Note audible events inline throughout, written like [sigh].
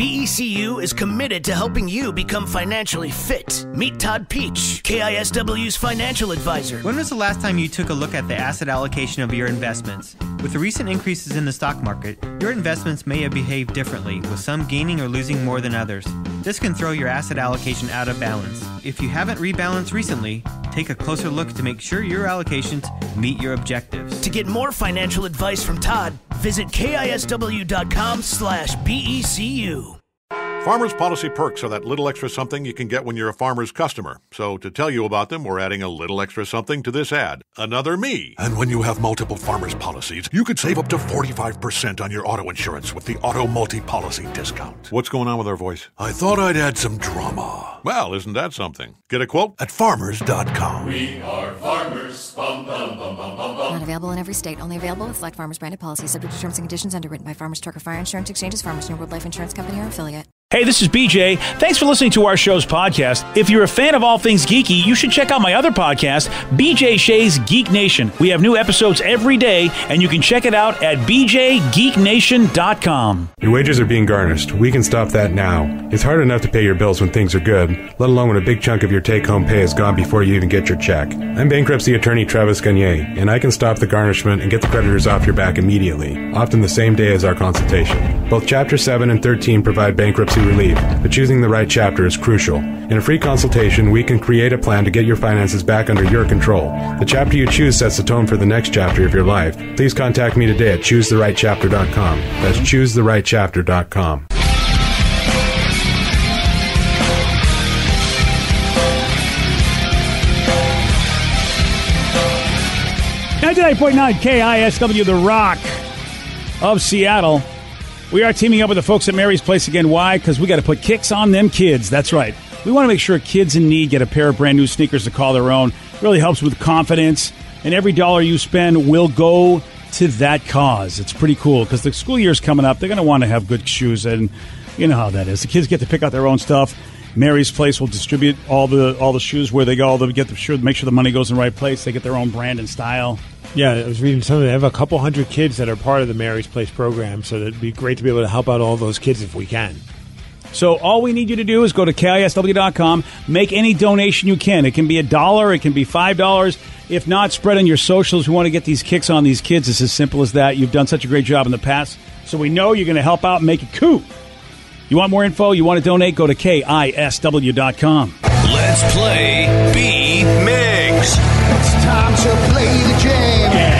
BECU is committed to helping you become financially fit. Meet Todd Peach, KISW's financial advisor. When was the last time you took a look at the asset allocation of your investments? With the recent increases in the stock market, your investments may have behaved differently, with some gaining or losing more than others. This can throw your asset allocation out of balance. If you haven't rebalanced recently, take a closer look to make sure your allocations meet your objectives. To get more financial advice from Todd, visit kisw.com slash BECU. Farmers Policy Perks are that little extra something you can get when you're a farmer's customer. So, to tell you about them, we're adding a little extra something to this ad. Another me. And when you have multiple farmers' policies, you could save up to 45% on your auto insurance with the Auto Multi Policy Discount. What's going on with our voice? I thought I'd add some drama. Well, isn't that something? Get a quote at farmers.com. We are farmers. Bum, bum, bum, bum, bum, bum. Not available in every state. Only available with select farmers branded policies. Subject to terms and conditions underwritten by Farmers Truck or Fire Insurance Exchanges, Farmers New World Life Insurance Company or affiliate. Hey, this is BJ. Thanks for listening to our show's podcast. If you're a fan of all things geeky, you should check out my other podcast, BJ Shea's Geek Nation. We have new episodes every day, and you can check it out at bjgeeknation.com. Your wages are being garnished. We can stop that now. It's hard enough to pay your bills when things are good, let alone when a big chunk of your take home pay is gone before you even get your check. I'm bankruptcy attorney Travis Gagne, and I can stop the garnishment and get the creditors off your back immediately, often the same day as our consultation. Both Chapter 7 and 13 provide bankruptcy relief, but choosing the right chapter is crucial. In a free consultation, we can create a plan to get your finances back under your control. The chapter you choose sets the tone for the next chapter of your life. Please contact me today at choosetherightchapter.com. That's choosetherightchapter.com. Ninety-nine point nine KISW, The Rock of Seattle. We are teaming up with the folks at Mary's Place again. Why? Because we got to put kicks on them kids. That's right. We want to make sure kids in need get a pair of brand new sneakers to call their own. Really helps with confidence, and every dollar you spend will go to that cause. It's pretty cool because the school year's coming up. They're going to want to have good shoes, and you know how that is. The kids get to pick out their own stuff. Mary's Place will distribute all the all the shoes where they go. They'll get the sure make sure the money goes in the right place. They get their own brand and style. Yeah, I was reading something. They have a couple hundred kids that are part of the Mary's Place program, so it'd be great to be able to help out all those kids if we can. So all we need you to do is go to KISW.com, make any donation you can. It can be a dollar, it can be five dollars. If not, spread on your socials. We want to get these kicks on these kids. It's as simple as that. You've done such a great job in the past, so we know you're going to help out and make it cool. You want more info? You want to donate? Go to KISW.com. Let's play B Migs. It's time to play the game. So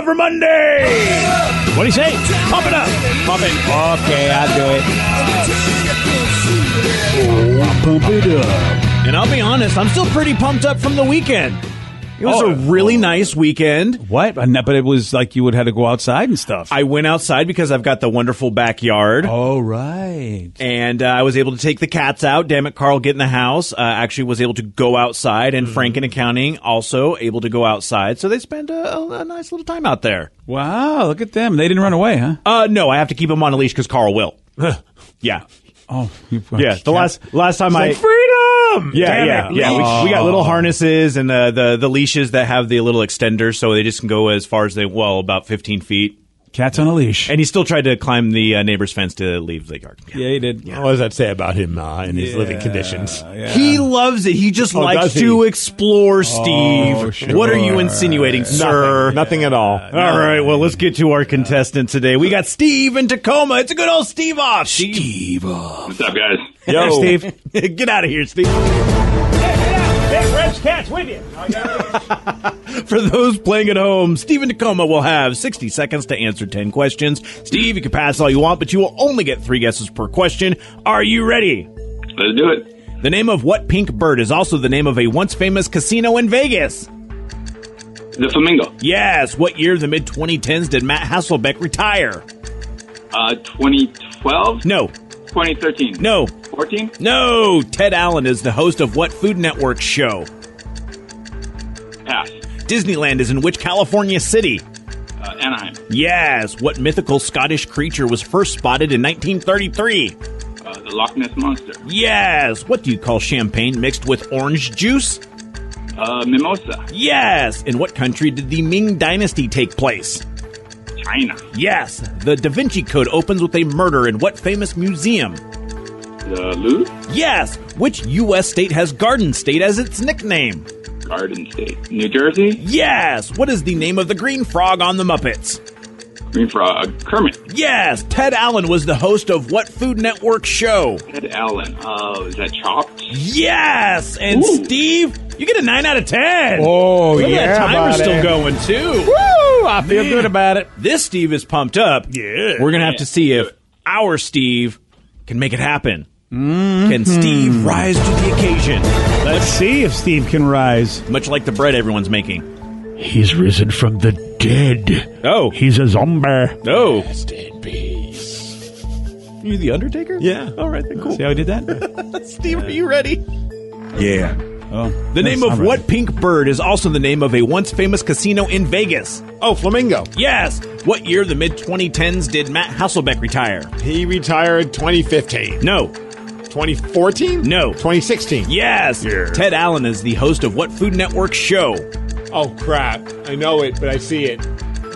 to pump it up for Monday. What do you say? Pump it up. Pump it. Okay, I'll do it. Oh, pump it up. And I'll be honest, I'm still pretty pumped up from the weekend. It was Oh. a really nice weekend. What? But it was like you would have to go outside and stuff. I went outside because I've got the wonderful backyard. Oh, right. And uh, I was able to take the cats out. Damn it, Carl, get in the house. Uh, actually was able to go outside, and Frank in accounting also able to go outside. So they spent a, a, a nice little time out there. Wow, look at them. They didn't run away, huh? Uh, no, I have to keep them on a leash because Carl will. [laughs] yeah. Oh, you, Yeah, the last last time I like, freedom. Yeah, yeah, yeah. We, we got little harnesses and uh, the the leashes that have the little extenders, so they just can go as far as they well about fifteen feet. Cats on a leash. And he still tried to climb the uh, neighbor's fence to leave the yard. Yeah, he did. What does that say about him uh, in his living conditions? He loves it. He just Oh, likes does he? to explore, Steve. Oh, sure. What are you insinuating, sir? Nothing, nothing at all. All right, well, let's get to our contestant today. We got Steve in Tacoma. It's a good old Steve off. Steve. What's up, guys? Yo, Steve. [laughs] get out of here, Steve. [laughs] Hey, French cats with you. [laughs] For those playing at home, Steve in Tacoma will have 60 seconds to answer 10 questions. Steve, you can pass all you want, but you will only get three guesses per question. Are you ready? Let's do it. The name of what pink bird is also the name of a once famous casino in Vegas? The Flamingo. Yes. What year of the mid 2010s did Matt Hasselbeck retire? Uh, 2012? No. 2013? No. 14? No. Ted Allen is the host of what Food Network show? Pass. Disneyland is in which California city? Uh, Anaheim. Yes. What mythical Scottish creature was first spotted in 1933? Uh, the Loch Ness Monster. Yes. What do you call champagne mixed with orange juice? Uh, mimosa. Yes. In what country did the Ming Dynasty take place? China. Yes. The Da Vinci Code opens with a murder in what famous museum? The Louvre. Yes. Which U.S. state has Garden State as its nickname? Garden State. New Jersey. Yes. What is the name of the green frog on the Muppets? Green Frog. Kermit. Yes. Ted Allen was the host of what Food Network show? Ted Allen. Uh, is that Chopped? Yes. And Ooh. Steve, you get a 9 out of 10. Oh, Look at yeah, that timer's buddy. still going, too. Woo! I feel Man. good about it. This Steve is pumped up. Yeah. We're going to have to see if our Steve can make it happen. Mm-hmm. Can Steve rise to the occasion? Let's see if Steve can rise. Much like the bread everyone's making. He's risen from the dead. Oh. He's a zombie. Oh. Rest in peace. You the Undertaker? Yeah. All right, then cool. See how I did that? [laughs] Steve, are you ready? Yeah. Oh, The name of what pink bird is also the name of a once famous casino in Vegas? Oh, Flamingo. Yes. What year, the mid 2010s, did Matt Hasselbeck retire? He retired 2015. No. 2014? No. 2016. Yes. Ted Allen is the host of what Food Network show? Oh, crap. I know it, but I see it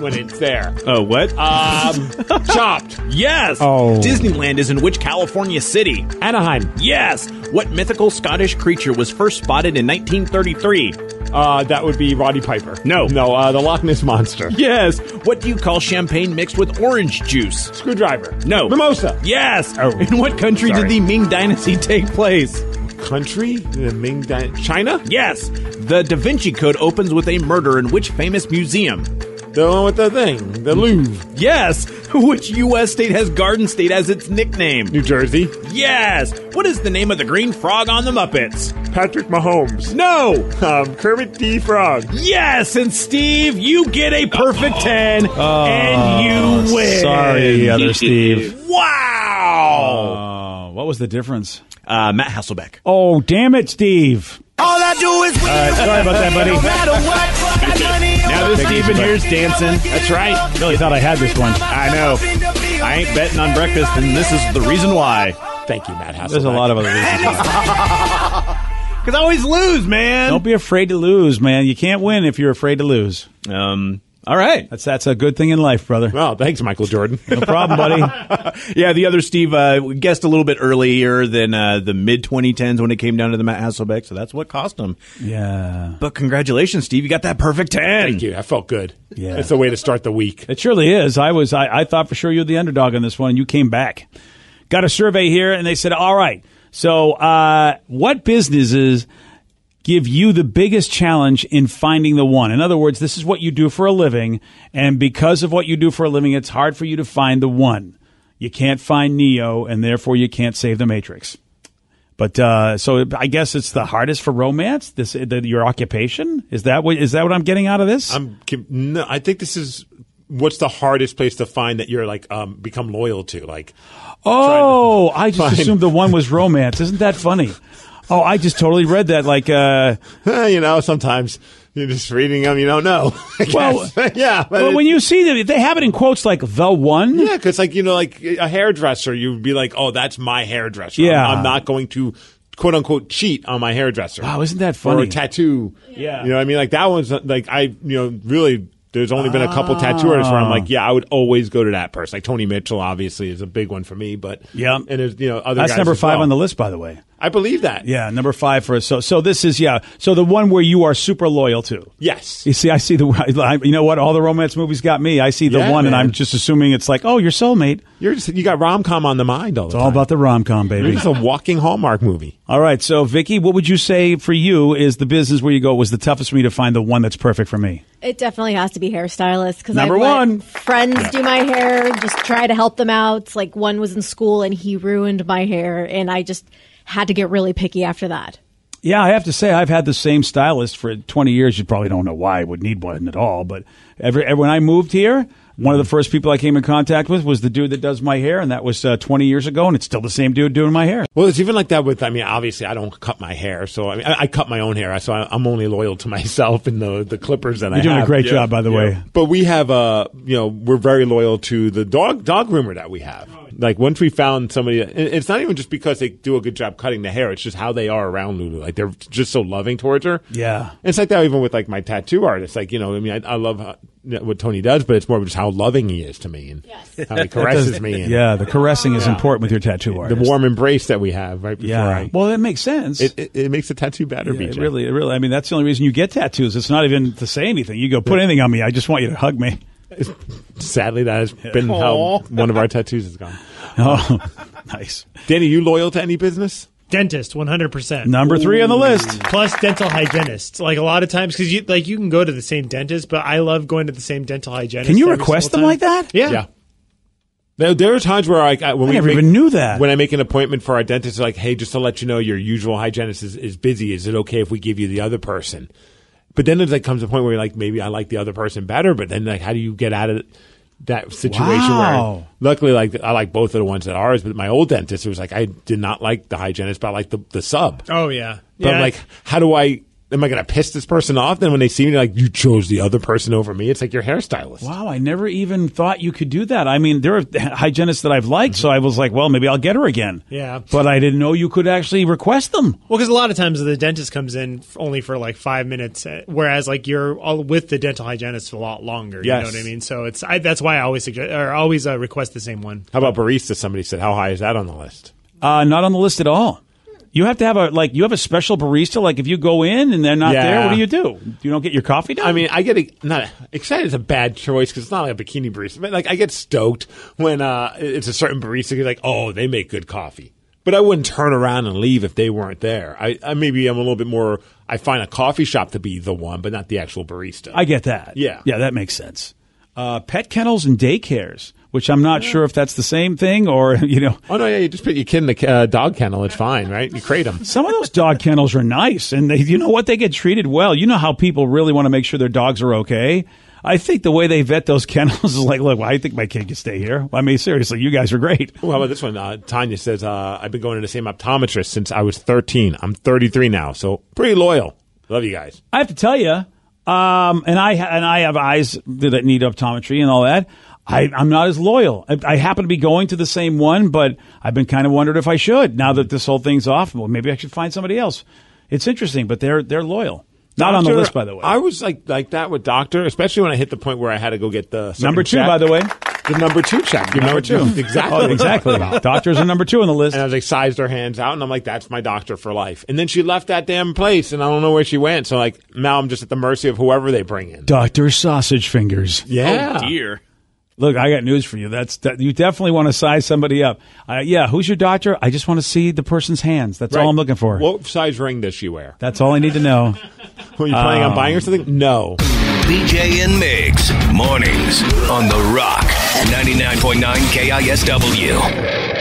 when it's there. Oh, what? Um, [laughs] Chopped. Yes. Oh. Disneyland is in which California city? Anaheim. Yes. What mythical Scottish creature was first spotted in 1933? Uh, that would be Roddy Piper. No. No, uh, the Loch Ness Monster. Yes. What do you call champagne mixed with orange juice? Screwdriver. No. Mimosa. Yes. Oh. In what country Sorry. did the Ming Dynasty take place? Country? The Ming Dy- China? Yes. The Da Vinci Code opens with a murder in which famous museum? The one with the thing. The Louvre. Yes. Which U.S. state has Garden State as its nickname? New Jersey. Yes. What is the name of the green frog on the Muppets? Patrick Mahomes. No. Um, Kermit D. Frog. Yes. And Steve, you get a perfect 10 and you win. Oh, Sorry, other Steve. Wow. Oh, what was the difference? Uh, Matt Hasselbeck. Oh, damn it, Steve. All I do is win. All right, sorry about that, buddy. No matter what, got money Now on this the Steven table. here's dancing. That's right. Really thought I had this one. I know. I ain't betting on breakfast, and this is the reason why. Thank you, Matt Hasselbeck. There's a lot of other reasons. Because [laughs] [laughs] I always lose, man. Don't be afraid to lose, man. You can't win if you're afraid to lose. Um. All right. That's that's a good thing in life, brother. Well, thanks, Michael Jordan. No problem, buddy. [laughs] yeah, the other Steve uh, guessed a little bit earlier than uh, the mid 2010s when it came down to the Matt Hasselbeck, so that's what cost him. Yeah. But congratulations, Steve. You got that perfect 10. Thank you. I felt good. Yeah. It's the way to start the week. It surely is. I was I, I thought for sure you were the underdog on this one, and you came back. Got a survey here, and they said, "All right, so uh, what businesses give you the biggest challenge in finding the one?" In other words, this is what you do for a living, and because of what you do for a living, it's hard for you to find the one. You can't find Neo, and therefore you can't save the Matrix. But uh, so I guess it's the hardest for romance. This the, your occupation is that what is that what I'm getting out of this? I'm. No, I think this is what's the hardest place to find that you're like um become loyal to. Like, Oh, I just find- assumed the one was romance. Isn't that funny? [laughs] Oh, I just totally read that. Like, uh, [laughs] you know, sometimes you're just reading them, you don't know. [laughs] Well, [laughs] yeah, but well, when you see them, they have it in quotes like the one. Yeah, because like you know, like a hairdresser, you'd be like, "Oh, that's my hairdresser." I'm- Yeah. I'm, not going to quote unquote cheat on my hairdresser. Wow, isn't that Or funny? a tattoo. Yeah. you know, what I mean, like that one's like I, you know, really. There's only been a couple tattoo artists where I'm like, yeah, I would always go to that person. Like Tony Mitchell, obviously, is a big one for me. But Yeah. and there's you know other. That's guys number as five well. on the list, by the way. I believe that. Yeah, number five for us. So, so this is yeah. So the one where you are super loyal to. Yes. You see, I see the. I- You know what? All the romance movies got me. I see the Yeah, one, and. I'm just assuming it's like, oh, your soulmate. You're just, you got rom com on the mind all the It's time. all about the rom com, You're baby. just a walking Hallmark movie. All right, so Vicky, what would you say for you is the business where you go was the toughest for me to find the one that's perfect for me? It definitely has to be hairstylist because Number I let one. friends do my hair, just try to help them out. Like one was in school and he ruined my hair, and I just had to get really picky after that. Yeah, I have to say I've had the same stylist for 20 years. You probably don't know why I would need one at all, but every, every- when I moved here, one of the first people I came in contact with was the dude that does my hair, and that was uh, 20 years ago, and it's still the same dude doing my hair. Well, it's even like that with. I mean, obviously, I don't cut my hair, so I mean, I, I cut my own hair, so I, I'm only loyal to [laughs] myself and the the clippers that I You're doing a have. great job, by the way. But we have, uh, you know, we're very loyal to the dog dog groomer that we have. Like once we found somebody, it's not even just because they do a good job cutting the hair; it's just how they are around Lulu. Like they're just so loving towards her. Yeah. It's like that even with like my tattoo artist. Like you know, I mean, I, I love how, what Tony does, but it's more of just how loving he is to me and [laughs] how he caresses [laughs] me. And Yeah, the caressing is Yeah. important with your tattoo artist. the warm embrace that we have right before Yeah. I. Well, that makes sense. It, it, it makes the tattoo better, Yeah, BJ. it really, it really. I mean, that's the only reason you get tattoos. It's not even to say anything. You go put anything on me. I just want you to hug me. Sadly, that has been Aw. how one of our tattoos has gone. [laughs] Oh, nice. Danny, you loyal to any business? Dentist, one hundred percent. Number three on the list. Plus dental hygienist. Like a lot of times, because you like you can go to the same dentist, but I love going to the same dental hygienist. Can you every request single them time. like that? Yeah. Yeah. There, there are times where I, I when I we never make, even knew that. When I make an appointment for our dentist, like, hey, just to let you know, your usual hygienist is, is busy. Is it okay if we give you the other person? But then it like comes a point where you're like, maybe I like the other person better. But then like, how do you get out of that situation? Wow. Where luckily, like I like both of the ones that are ours. But my old dentist, it was like I did not like the hygienist, but I like the the sub. Oh yeah. But yeah. I'm like, how do I? Am I going to piss this person off? Then when they see me, like you chose the other person over me. It's like your hairstylist. Wow, I never even thought you could do that. I mean, there are [laughs] hygienists that I've liked, so I was like, well, maybe I'll get her again. Yeah. But I didn't know you could actually request them. Well, because a lot of times the dentist comes in only for like five minutes, uh, whereas like you're all with the dental hygienist a lot longer. You know what I mean? So it's I, that's why I always suggest or always uh, request the same one. How about barista? Somebody said, how high is that on the list? Uh, not on the list at all. You have to have a like you have a special barista. Like if you go in and they're not there, what do you do? You don't get your coffee done. I mean, I get a, not excited is a bad choice because it's not like a bikini barista, but like I get stoked when uh, it's a certain barista. You're like, oh, they make good coffee, but I wouldn't turn around and leave if they weren't there. I, I maybe I'm a little bit more. I find a coffee shop to be the one, but not the actual barista. I get that. Yeah. yeah, that makes sense. Uh, pet kennels and daycares, which I'm not sure if that's the same thing or [laughs] you know. oh no, yeah, you just put your kid in the uh, dog kennel. It's fine, right? You crate them. Some of those dog kennels are nice, and they, you know what? They get treated well. You know how people really want to make sure their dogs are okay. I think the way they vet those [laughs] kennels is like, look, well, I think my kid can stay here. I mean, seriously, you guys are great. Well, how about this one? Uh, Tanya says, uh, I've been going to the same optometrist since I was 13. I'm 33 now, so pretty loyal. Love you guys. I have to tell you, um, and I and I have eyes that need optometry and all that. I, I'm not as loyal. I, I happen to be going to the same one, but I've been kind of wondering if I should. Now that this whole thing's off, well, maybe I should find somebody else. It's interesting, but they're they're loyal. Not on the list, by the way. I was like like that with doctor, especially when I hit the point where I had to go get the Number two, check. by the way. The number two check. You Number know, two. [laughs] exactly. Oh, exactly. [laughs] Doctors are number two on the list. And I was like, sized her hands out, and I'm like, that's my doctor for life. And then she left that damn place, and I don't know where she went. So like now I'm just at the mercy of whoever they bring in. Doctor Sausage Fingers. Yeah. Oh, dear. Look, I got news for you. That's that, you definitely want to size somebody up. Uh, yeah, who's your doctor? I just want to see the person's hands. That's all I'm looking for. What size ring does she wear? That's all I need to know. [laughs] Are you planning on Um, buying her something? No. BJ and Migs, mornings on The Rock, 99.9 KISW.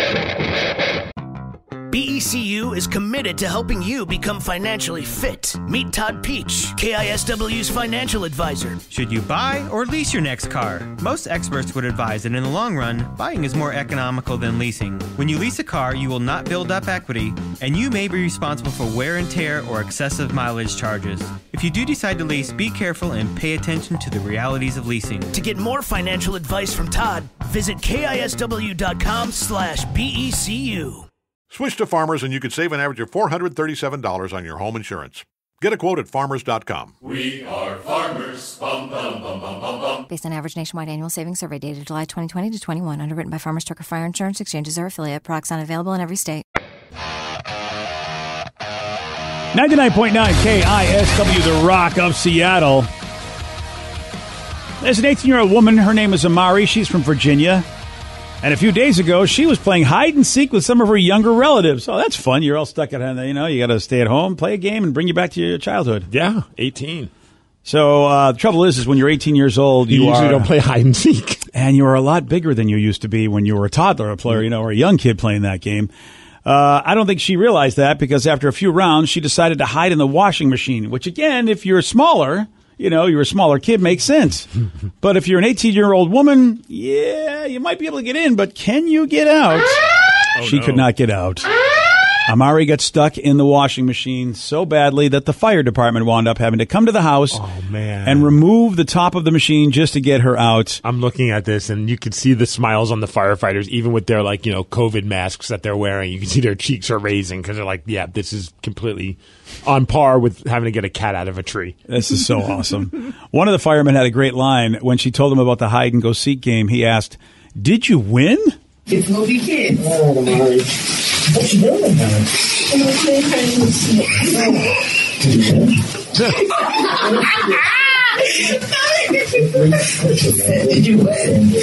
BECU is committed to helping you become financially fit. Meet Todd Peach, KISW's financial advisor. Should you buy or lease your next car? Most experts would advise that in the long run, buying is more economical than leasing. When you lease a car, you will not build up equity, and you may be responsible for wear and tear or excessive mileage charges. If you do decide to lease, be careful and pay attention to the realities of leasing. To get more financial advice from Todd, visit KISW.com slash BECU. Switch to Farmers and you could save an average of $437 on your home insurance. Get a quote at farmers.com. We are farmers. Bum, bum, bum, bum, bum, bum. Based on average nationwide annual savings survey dated July 2020 to 21, underwritten by Farmers Truck or Fire Insurance Exchanges or affiliate. Products not available in every state. 99.9 KISW, The Rock of Seattle. There's an 18 year old woman. Her name is Amari. She's from Virginia. And a few days ago, she was playing hide and seek with some of her younger relatives. Oh, that's fun. You're all stuck at home. You know, you got to stay at home, play a game, and bring you back to your childhood. Yeah, 18. So uh, the trouble is, is when you're 18 years old, You, you, usually are, don't play hide and seek. [laughs] and you are a lot bigger than you used to be when you were a toddler, a player, you know, or a young kid playing that game. Uh, I don't think she realized that because after a few rounds, she decided to hide in the washing machine, which again, if you're smaller, you know, you're a smaller kid, makes sense. [laughs] but if you're an 18 year old woman, yeah, you might be able to get in, but can you get out? Ah! she oh, could not get out. Amari got stuck in the washing machine so badly that the fire department wound up having to come to the house oh, man. and remove the top of the machine just to get her out. I'm looking at this, and you can see the smiles on the firefighters, even with their like you know COVID masks that they're wearing. You can see their cheeks are raising because they're like, "Yeah, this is completely on par with having to get a cat out of a tree." This is so awesome. [laughs] One of the firemen had a great line when she told him about the hide and go seek game. He asked, "Did you win?" It's movie big kid. Oh, my. What you doing now? I'm playing [laughs] hide and seek. Did you win?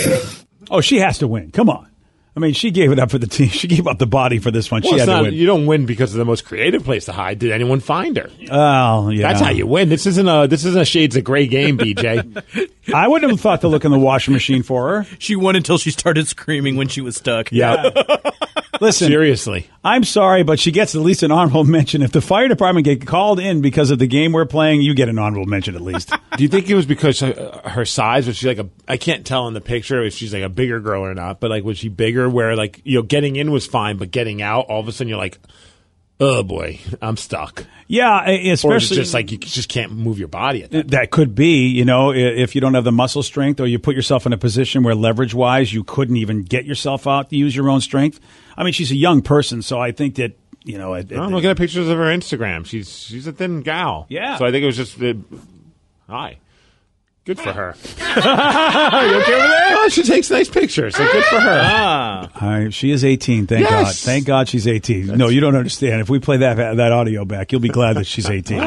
Oh, she has to win. Come on. I mean, she gave it up for the team. [laughs] She gave up the body for this one. Well, she had not, to win. You don't win because of the most creative place to hide. Did anyone find her? Oh, yeah. That's how you win. This isn't a this isn't a shades of gray game, BJ. [laughs] I wouldn't have thought to look in the washing machine for her. She won until she started screaming when she was stuck. yeah. Listen, Seriously. I'm sorry, but she gets at least an honorable [laughs] mention. If the fire department get called in because of the game we're playing, you get an honorable mention at least. [laughs] Do you think it was because her, her size? Was she like a? I can't tell in the picture if she's like a bigger girl or not. But like, was she bigger? Where like you know, getting in was fine, but getting out, all of a sudden you're like, oh boy, I'm stuck. yeah, Or especially just like you just can't move your body at that. That could be, you know, if you don't have the muscle strength or you put yourself in a position where leverage wise you couldn't even get yourself out to use your own strength. I mean, she's a young person, so I think that, you know, it, I'm looking at pictures of her Instagram. She's she's a thin gal. Yeah. So I think it was just uh, hi. Good for her. [laughs] [laughs] you okay with that? Oh, she takes nice pictures. So good for her. Ah. All right, she is 18. Thank Yes. God. Thank God she's 18. no, you don't understand. If we play that that audio back, you'll be glad that she's 18.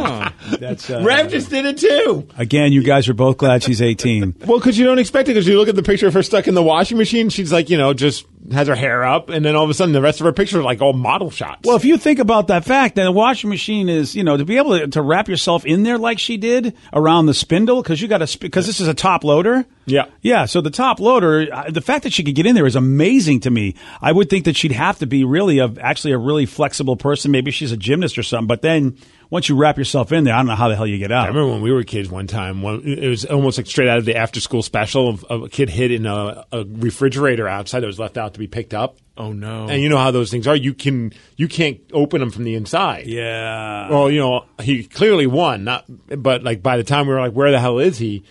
That's uh, Rev just did it too. again, you guys are both glad she's 18. Well, because you don't expect it. Because you look at the picture of her stuck in the washing machine, she's like, you know, just has her hair up, and then all of a sudden, the rest of her picture are like all model shots. Well, if you think about that fact, then a washing machine is, you know, to be able to, to wrap yourself in there like she did around the spindle, because you got to, because this is a top loader. Yeah. Yeah. So the top loader, uh, the fact that she could get in there is amazing to me. I would think that she'd have to be really a, actually a really flexible person. Maybe she's a gymnast or something. But then once you wrap yourself in there, I don't know how the hell you get out. I remember when we were kids one time, one, it was almost like straight out of the after school special of, of a kid hid in a, a refrigerator outside that was left out to be picked up. Oh no. And you know how those things are. You can you can't open them from the inside. Yeah. Well, you know, he clearly won, not but like by the time we were like, where the hell is he?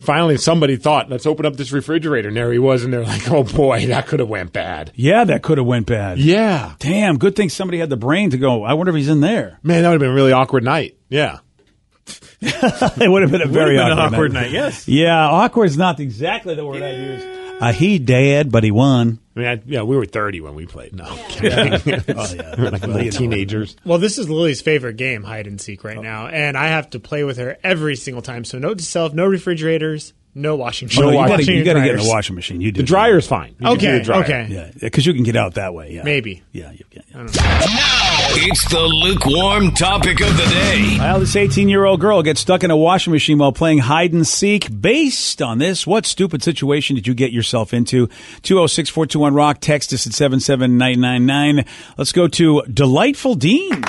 Finally, somebody thought, let's open up this refrigerator, and there he was, and they're like, oh boy, that could have went bad. Yeah, that could have went bad. Yeah, Damn. Good thing somebody had the brain to go. I wonder if he's in there. man, that would have been a really awkward night. Yeah, [laughs] it would have been a very been awkward, awkward night, yes. Yeah, awkward is not exactly the word I'd use. Uh, he dead, but he won. I mean, I, yeah, we were thirty when we played. No, kidding. [laughs] Oh, yeah. we were like Well, little you know. teenagers. Well, this is Lily's favorite game, hide and seek, right now, and I have to play with her every single time. So note to self: no refrigerators, no washing Oh, machine. no, you gotta, you gotta get in the washing machine. You do. The dryer's fine. You Okay, the dryer. okay. Yeah, because you can get out that way. Yeah, Maybe. Yeah, you can. It's the lukewarm topic of the day. Well, this 18 year old girl gets stuck in a washing machine while playing hide and seek. Based on this, what stupid situation did you get yourself into? 206 421 Rock. Text us at 77999. Let's go to Delightful Dean.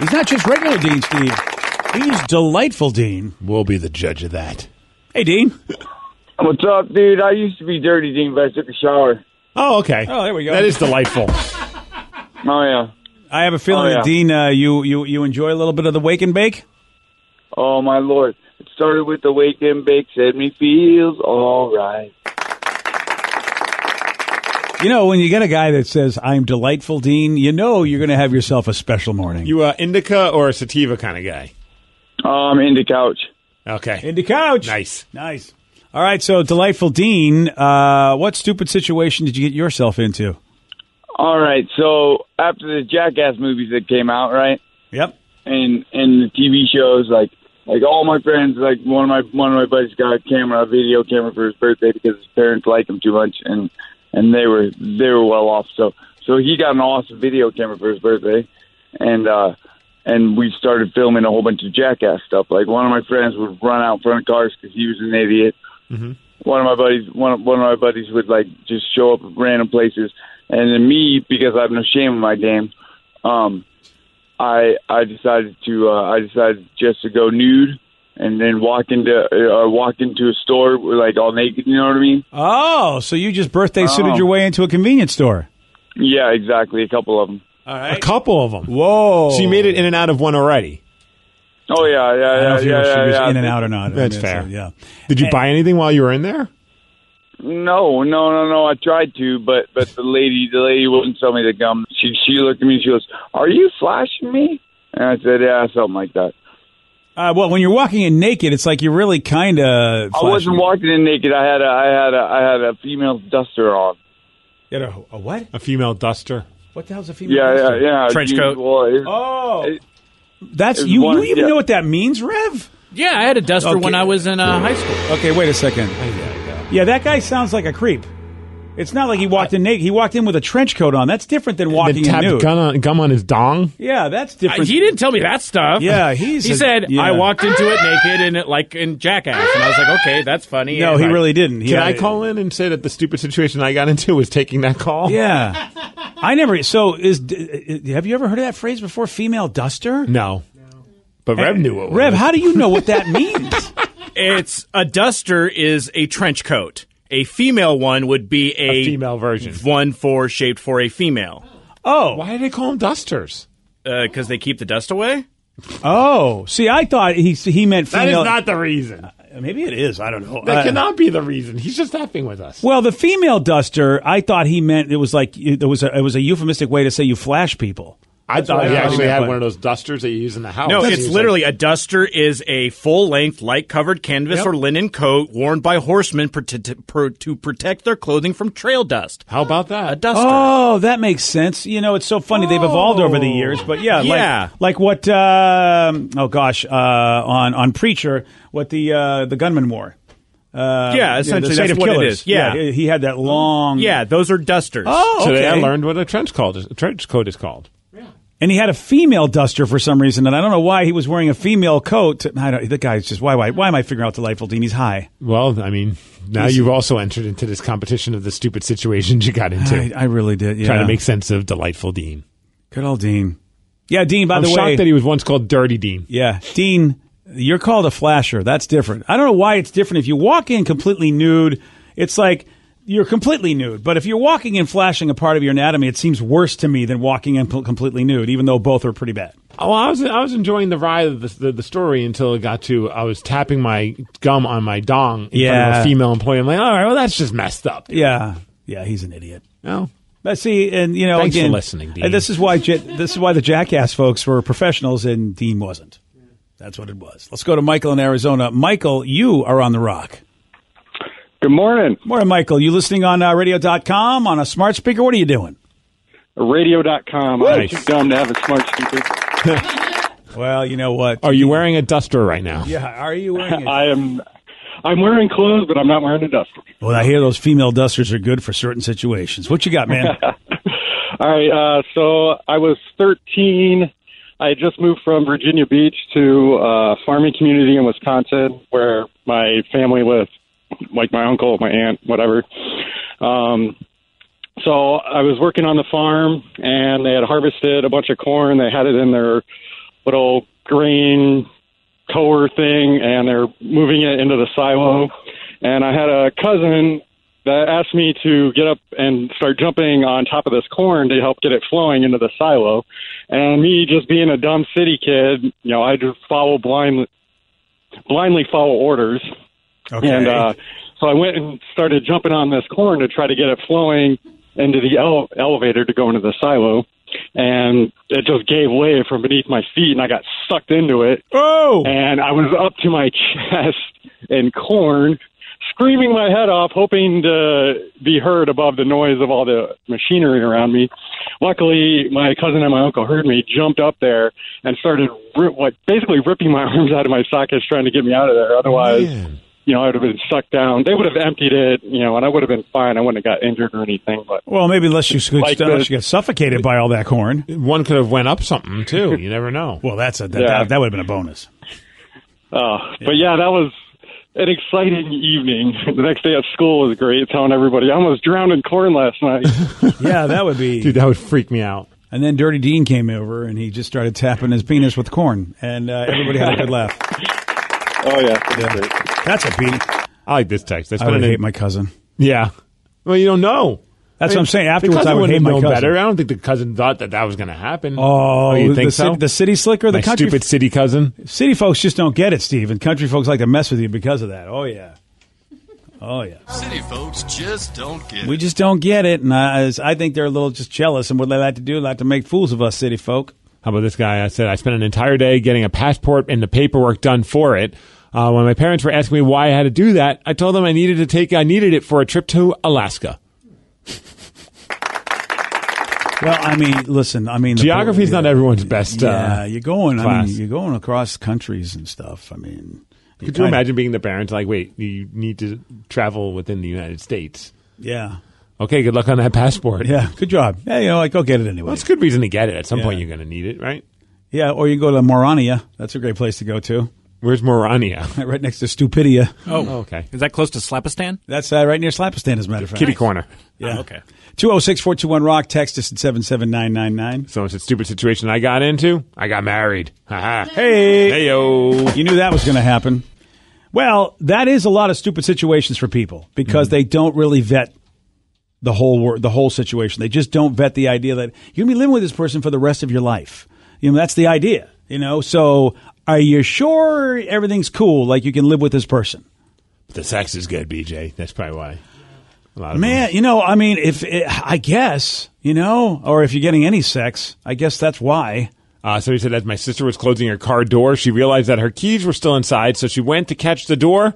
He's not just regular Dean, Steve. He's Delightful Dean. We'll be the judge of that. Hey, Dean. What's up, dude? I used to be Dirty Dean, but I took a shower. Oh, okay. Oh, there we go. That is delightful. [laughs] Oh, yeah. I have a feeling Oh, yeah. that Dean, uh, you, you, you enjoy a little bit of the wake and bake? Oh, my Lord. It started with the wake and bake, said me feels all right. You know, when you get a guy that says, I'm Delightful Dean, you know you're going to have yourself a special morning. You uh, indica or a sativa kind of guy? Um, in the couch. Okay. In the couch. Nice. Nice. All right, so Delightful Dean, uh, what stupid situation did you get yourself into? All right, so after the Jackass movies that came out, right? Yep. And and the TV shows, like like all my friends, like one of my one of my buddies got a camera, a video camera for his birthday because his parents like him too much, and and they were they were well off. So so he got an awesome video camera for his birthday, and uh and we started filming a whole bunch of Jackass stuff. Like one of my friends would run out in front of cars because he was an idiot. Mm-hmm. one of my buddies one of, one of my buddies would like just show up at random places and then me because I have no shame in my game. Um, I I decided to uh, I decided just to go nude and then walk into uh, walk into a store like all naked. You know what I mean? Oh, so you just birthday suited Oh. your way into a convenience store? Yeah, exactly. A couple of them. All right. A couple of them. Whoa. So you made it in and out of one already. Oh yeah, yeah, I don't know yeah, if you yeah, if she yeah, was yeah. in and out or not. That's I mean, fair. so, yeah. Did you Hey. buy anything while you were in there? No, no, no, no. I tried to, but but the lady, the lady wouldn't sell me the gum. She she looked at me. and She goes, "Are you flashing me?" And I said, "Yeah, something like that." Uh, well, when you're walking in naked, it's like you're really kind of. I wasn't walking in naked. I had a I had a I had a female duster on. You know, a what? A female duster. What the hell's a female? Yeah, yeah, duster? yeah. Trench coat. well, it- Oh, it- that's you. one- you even yeah. know what that means, Rev? Yeah, I had a duster Okay. when I was in uh, high school. Okay, wait a second. Yeah, that guy sounds like a creep. It's not like he walked in naked. He walked in with a trench coat on. That's different than walking in tapped nude. Gun on, gum on his dong. Yeah, that's Uh, different. he didn't tell me that stuff. Yeah, he's He a- said yeah. I walked into it naked and it like in Jackass, and I was like, okay, that's funny. no, And he I- really didn't. He Can I it- call in and say that the stupid situation I got into was taking that call? Yeah, I never. So is have you ever heard of that phrase before? Female duster. No. But Rev knew it. Rev, how do you know what that means? [laughs] It's a duster is a trench coat. A female one would be a, A female version. one for shaped for a female Oh, Why do they call them dusters? because they keep the dust away. oh. See, I thought he he meant That female. is not the reason. maybe it is. I don't know. That Uh, cannot be the reason. He's just effing with us. Well, the female duster, I thought he meant it was like it was a, it was a euphemistic way to say you flash people. I what thought I he actually had one of those dusters that you use in the house. No, it's was literally a duster is a full length light covered canvas Yep. or linen coat worn by horsemen per- to, per- to protect their clothing from trail dust. How about that? A duster. Oh, that makes sense. You know, it's so funny they've evolved over the years, but yeah, Yeah. like, like what? um oh gosh, uh, on on preacher, what the uh, the gunman wore. Uh, Yeah, the essentially, State that's what it Killers. is. Yeah. he he had that long. Yeah, those are dusters. Oh, Today I learned what a trench coat is. A trench coat is called. And he had a female duster for some reason, and I don't know why he was wearing a female coat. I don't. The guy's just why why why am I figuring out delightful Dean? He's high. Well, I mean, now He's- you've also entered into this competition of the stupid situations you got into. I, I really did. Yeah. Trying to make sense of delightful Dean. good old Dean. Yeah, Dean. By I'm the shocked way, that he was once called Dirty Dean. Yeah, Dean, you're called a flasher. That's different. I don't know why it's different. If you walk in completely nude, it's like you're completely nude. But if you're walking and flashing a part of your anatomy, it seems worse to me than walking in completely nude, even though both are pretty bad. Oh, I was I was enjoying the ride of the, the, the story until it got to I was tapping my gum on my dong in front of a female employee. I'm like, all right, well, that's just messed up. Yeah, yeah, he's an idiot. No, But see, and you know, Thanks for listening, Dean. this is why this is why the Jackass folks were professionals and Dean wasn't. That's what it was. Let's go to Michael in Arizona. Michael, you are on the rock. Good morning. Morning, Michael. You listening on uh, radio.com on a smart speaker? What are you doing? Radio.com. I'm Nice. too dumb to have a smart speaker. [laughs] Well, you know what? Are you wearing a duster right now? Yeah, are you wearing it? [laughs] I am. I'm wearing clothes, but I'm not wearing a duster. Well, I hear those female dusters are good for certain situations. What you got, man? [laughs] All right. Uh, so I was 13. I had just moved from Virginia Beach to a farming community in Wisconsin where my family lived, like my uncle, my aunt, whatever. Um, so I was working on the farm, and they had harvested a bunch of corn. They had it in their little grain tower thing, and they're moving it into the silo. And I had a cousin that asked me to get up and start jumping on top of this corn to help get it flowing into the silo. And me just being a dumb city kid, you know, I just follow blindly, blindly follow orders. Okay. And uh, so I went and started jumping on this corn to try to get it flowing into the ele- elevator to go into the silo. And it just gave way from beneath my feet, and I got sucked into it. Oh! And I was up to my [laughs] chest in corn, screaming my head off, hoping to be heard above the noise of all the machinery around me. Luckily, my cousin and my uncle heard me, jumped up there, and started rip, like basically ripping my [laughs] arms out of my sockets, trying to get me out of there. Otherwise, you know, I would have been sucked down. They would have emptied it, you know, and I would have been fine. I wouldn't have got injured or anything. But Well, maybe unless you, could, Like unless the- you get suffocated by all that corn. One could have went up something too. You never know. [laughs] Well, that's a that, Yeah. that, that would have been a bonus. Uh, But yeah, that was an exciting evening. [laughs] The next day at school was great, telling everybody I almost drowned in corn last night. [laughs] yeah, that would be. Dude, that would freak me out. And then Dirty Dean came over and he just started tapping his penis with corn, and uh, everybody had a good laugh. Oh yeah, that's a beat. I like this text. That's I would hate my cousin. Yeah. Well, you don't know. That's what I'm saying. Afterwards, I would hate my cousin. better. I don't think the cousin thought that that was going to happen. Oh, oh, you think the, so? city, the city slicker, the My country stupid city cousin. City folks just don't get it, Steve, and country folks like to mess with you because of that. Oh yeah, oh yeah. City folks just don't get it. We just don't get it, and I, I think they're a little just jealous, and what they like to do, they like to make fools of us, city folk. How about this guy? I said I spent an entire day getting a passport and the paperwork done for it. Uh, when my parents were asking me why I had to do that, I told them I needed to take I needed it for a trip to Alaska. Well, I mean, listen, I mean, Geography is not everyone's best. Yeah, uh, you're going. I mean, you're going across countries and stuff. I mean, Could you imagine being the parents like, wait, you need to travel within the United States? Yeah. Okay, good luck on that [laughs] passport. Yeah, good job. Yeah, you know, like go get it anyway. Well, it's a good reason to get it. At some Yeah. point, you're going to need it, right? Yeah, or you go to Morania. That's a great place to go to. Where's Morania? [laughs] right next to Stupidia. Oh, okay. Is that close to Slapistan? That's uh, right near Slapistan, as a matter of fact. Kitty corner. Yeah. Oh, okay. 206 421 Rock. Text us at 77999. So it's a stupid situation I got into. I got married. Ha-ha. Hey. Hey yo. You knew that was going to happen. Well, that is a lot of stupid situations for people because they don't really vet the whole wor- the whole situation. They just don't vet the idea that you're going to be living with this person for the rest of your life. You know, that's the idea, you know? So, are you sure everything's cool like you can live with this person? The sex is good, BJ. That's probably why. A lot of Man, you know, I mean, if it, I guess, you know, or if you're getting any sex, I guess that's why. Uh, so he said, as my sister was closing her car door, she realized that her keys were still inside, so she went to catch the door,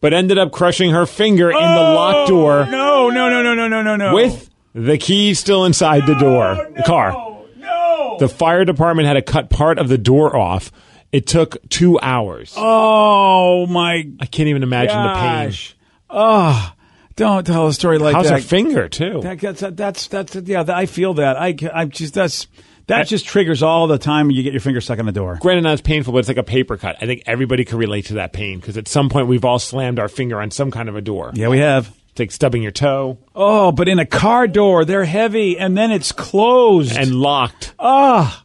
but ended up crushing her finger in the locked door No, no, no, no, no, no, no, no. with the key still inside the door, the car. No. The fire department had to cut part of the door off. It took two hours. Oh my! I can't even imagine Gosh. The pain. Oh, don't tell a story like. How's that. her finger too? That, that's that's that's yeah. I feel that. I I just that's that just triggers all the time you get your finger stuck in the door. Granted, as painful, but it's like a paper cut. I think everybody can relate to that pain because at some point we've all slammed our finger on some kind of a door. Yeah, we have. It's like stubbing your toe Oh, but in a car door, they're heavy, and then it's closed and locked. Ah,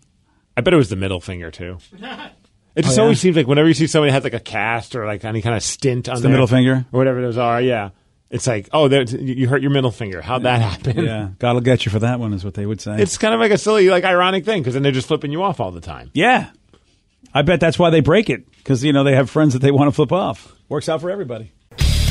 I bet it was the middle finger too. [laughs] It just Oh, yeah? always seems like whenever you see somebody has like a cast or like any kind of stint on the middle finger? or whatever those are, yeah, it's like oh, there- you hurt your middle finger. How'd that happen? yeah. God'll get you for that one, is what they would say. It's kind of like a silly, like ironic thing because then they're just flipping you off all the time. yeah. I bet that's why they break it because you know they have friends that they want to flip off. Works out for everybody.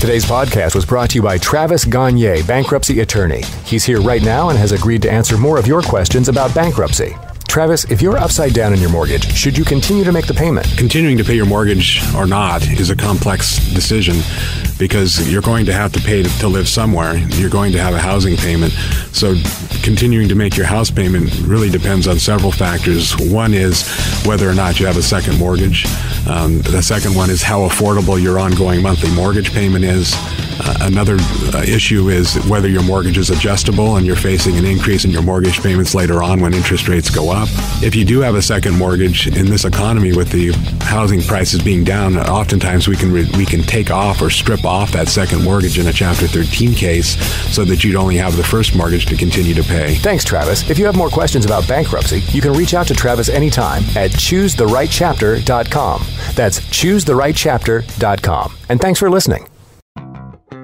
Today's podcast was brought to you by Travis Gagne, bankruptcy attorney. He's here right now and has agreed to answer more of your questions about bankruptcy. Travis, if you're upside down in your mortgage, should you continue to make the payment? Continuing to pay your mortgage or not is a complex decision because you're going to have to pay to, to live somewhere. You're going to have a housing payment. So, continuing to make your house payment really depends on several factors. One is whether or not you have a second mortgage. Um, the second one is how affordable your ongoing monthly mortgage payment is. Uh, another uh, issue is whether your mortgage is adjustable and you're facing an increase in your mortgage payments later on when interest rates go up. If you do have a second mortgage in this economy with the housing prices being down, oftentimes we can re- we can take off or strip off that second mortgage in a Chapter 13 case so that you'd only have the first mortgage to continue to pay. Thanks, Travis. If you have more questions about bankruptcy, you can reach out to Travis anytime at choosetherightchapter.com. That's choosetherightchapter.com. And thanks for listening.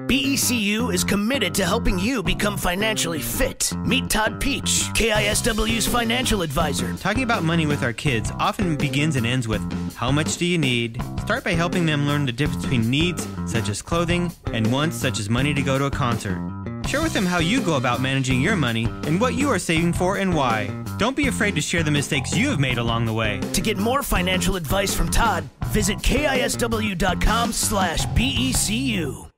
BECU is committed to helping you become financially fit. Meet Todd Peach, KISW's financial advisor. Talking about money with our kids often begins and ends with how much do you need? Start by helping them learn the difference between needs, such as clothing, and wants, such as money to go to a concert. Share with them how you go about managing your money and what you are saving for and why. Don't be afraid to share the mistakes you have made along the way. To get more financial advice from Todd, visit kisw.com slash BECU.